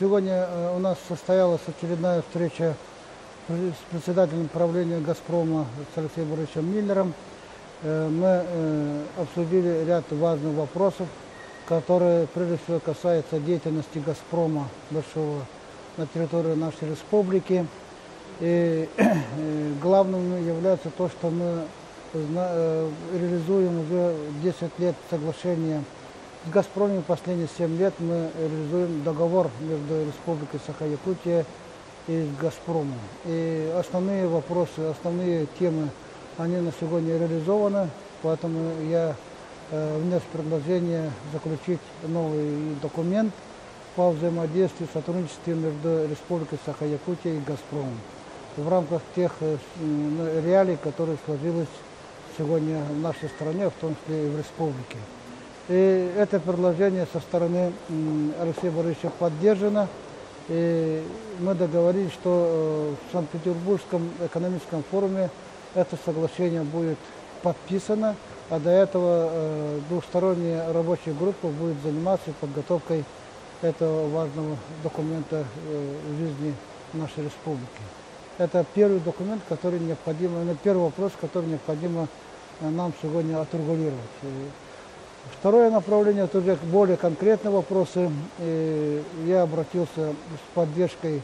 Сегодня э, у нас состоялась очередная встреча с председателем правления «Газпрома» с Алексеем Борисовичем Миллером. Э, мы э, обсудили ряд важных вопросов, которые прежде всего касаются деятельности «Газпрома» большого на территории нашей республики. И главным является то, что мы реализуем уже 10 лет соглашения с «Газпромом» последние 7 лет мы реализуем договор между Республикой Саха-Якутия и «Газпромом». И основные вопросы, основные темы, они на сегодня реализованы, поэтому я э, внес предложение заключить новый документ по взаимодействию, сотрудничеству между Республикой Саха-Якутия и «Газпромом» в рамках тех э, реалий, которые сложились сегодня в нашей стране, в том числе и в республике. И это предложение со стороны Алексея Борисовича поддержано. И мы договорились, что э, в Санкт-Петербургском экономическом форуме это соглашение будет подписано, а до этого э, двухсторонняя рабочая группа будет заниматься подготовкой этого важного документа э, в жизни нашей республики. Это первый документ, который необходимо, первый вопрос, который необходимо нам сегодня отрегулировать. Второе направление, это уже более конкретные вопросы. И я обратился с поддержкой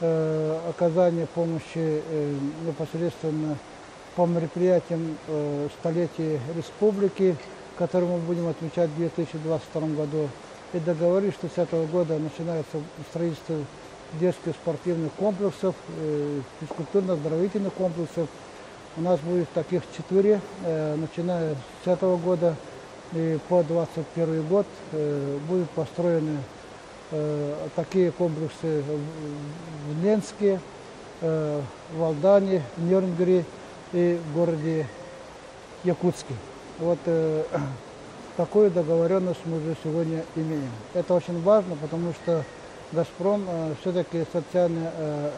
э, оказания помощи э, непосредственно по мероприятиям э, столетия республики, которые мы будем отмечать в 2022 году. И договорились, что с этого года начинается строительство детских спортивных комплексов, э, физкультурно-оздоровительных комплексов. У нас будет таких четыре, э, начиная с этого года и по 2021 год э, будут построены э, такие комплексы в Ленске, э, в Алдане, в Нюрнберге и в городе Якутске. Вот такую договоренность мы уже сегодня имеем. Это очень важно, потому что «Газпром» все-таки социально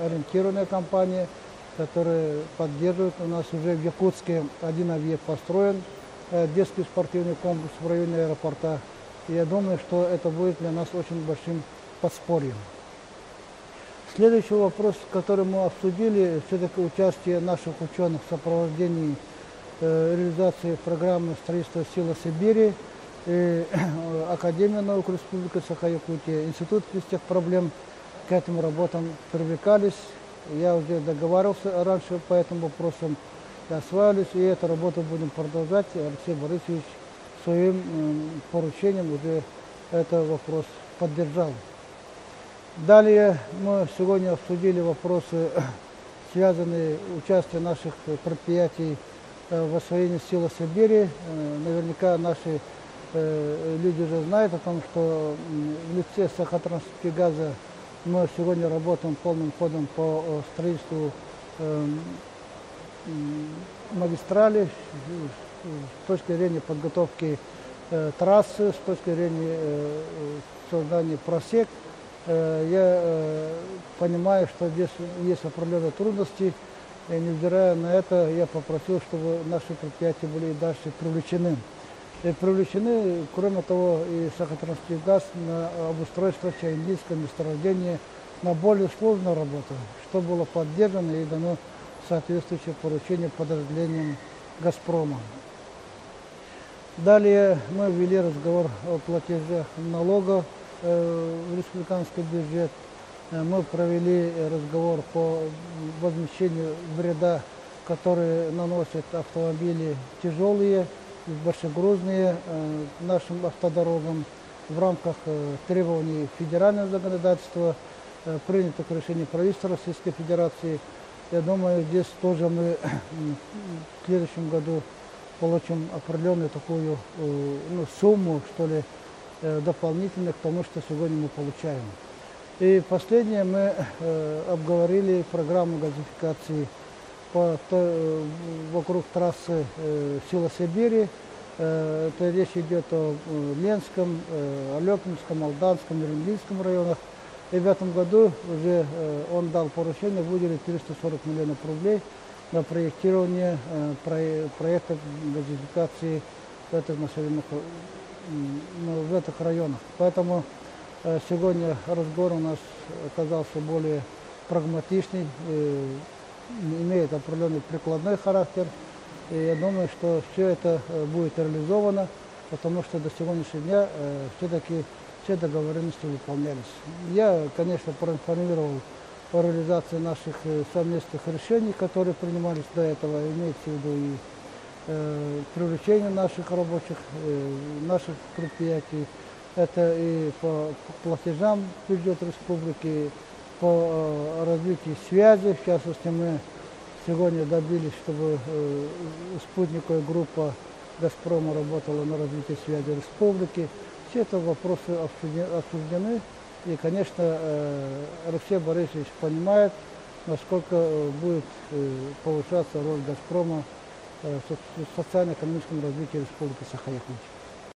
ориентированная компания, которая поддерживает. У нас уже в Якутске один объект построен – детский спортивный комплекс в районе аэропорта. Я думаю, что это будет для нас очень большим подспорьем. Следующий вопрос, который мы обсудили, все-таки участие наших ученых в сопровождении э, реализации программы строительства сила Сибири, э, Академия наук Республики Саха-Якутия, Институт тех проблем к этим работам привлекались. Я уже договаривался раньше по этим вопросам осваивались, и эту работу будем продолжать. Алексей Борисович своим поручением уже этот вопрос поддержал. Далее мы сегодня обсудили вопросы, связанные с участием наших предприятий э, в освоении силы Сибири. Э, наверняка наши э, люди уже знают о том, что в лице Сахатранспегаза мы сегодня работаем полным ходом по строительству эм, магистрали с точки зрения подготовки э, трассы, с точки зрения э, создания просек. Э, я э, понимаю, что здесь есть определенные трудности. И невзирая на это, я попросил, чтобы наши предприятия были и дальше привлечены. И привлечены, кроме того, и Сахатранспегаз на обустройство чайнийского месторождения на более сложную работу, что было поддержано и дано соответствующее поручение подразделениям «Газпрома». Далее мы ввели разговор о платежах налогов э, в республиканский бюджет. Э, мы провели разговор по возмещению вреда, который наносят автомобили тяжелые, большегрузные э, нашим автодорогам в рамках требований федерального законодательства, принятых решений правительства Российской Федерации – я думаю, здесь тоже мы в следующем году получим определенную такую э, ну, сумму, что ли, э, дополнительную к тому, что сегодня мы получаем. И последнее, мы э, обговорили программу газификации по, то, вокруг трассы Сила Сибири. Это речь идет о Ленском, Алекинском, Алданском, Еренлинском районах. И в этом году уже э, он дал поручение выделить 340 миллионов рублей на проектирование э, проекта газификации в этих населенных ну, в этих районах. Поэтому Э, Сегодня разговор у нас оказался более прагматичный, э, имеет определенный прикладной характер. И я думаю, что все это э, будет реализовано, потому что до сегодняшнего дня все-таки все договоренности выполнялись. Я, конечно, проинформировал о реализации наших совместных решений, которые принимались до этого, имеется в виду и э, привлечение наших рабочих, э, наших предприятий, это и по платежам бюджет республики, по э, развитию связи. В частности, мы сегодня добились, чтобы э, спутниковая группа «Газпрома» работала на развитие связи республики. Все это вопросы обсуждены. И, конечно, э, Алексей Борисович понимает, насколько будет повышаться роль «Газпрома» в социально-экономическом развитии Республики Саха-Якутия.